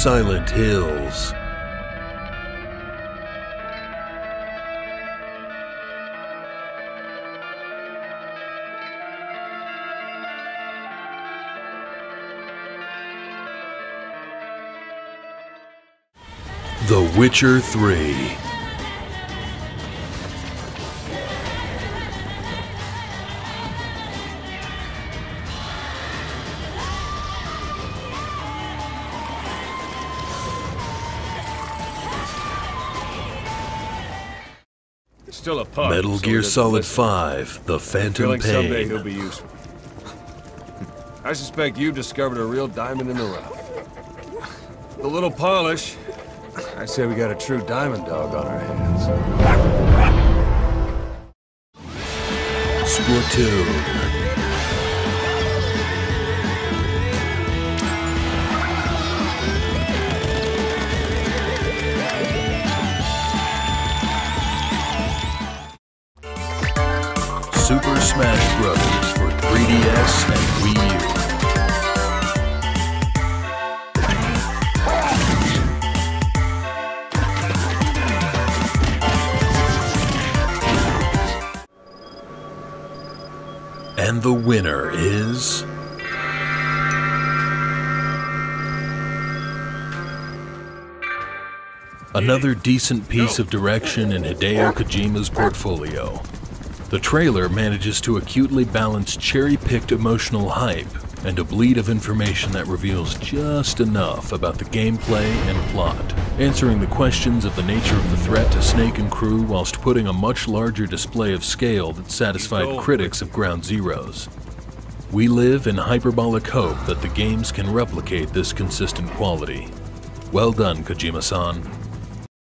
Silent Hills. The Witcher 3. Still a pug. Metal so Gear Solid listen. 5 The Phantom Feeling someday Pain. he'll be useful. I suspect you've discovered a real diamond in the rough. The little polish. I say we got a true diamond dog on our hands. Splatoon. Super Smash Bros. for 3DS and Wii U. And the winner is. Another decent piece of direction in Hideo Kojima's portfolio. The trailer manages to acutely balance cherry picked emotional hype and a bleed of information that reveals just enough about the gameplay and plot, answering the questions of the nature of the threat to Snake and crew whilst putting a much larger display of scale that satisfied critics of Ground Zeroes. We live in hyperbolic hope that the games can replicate this consistent quality. Well done, Kojima san.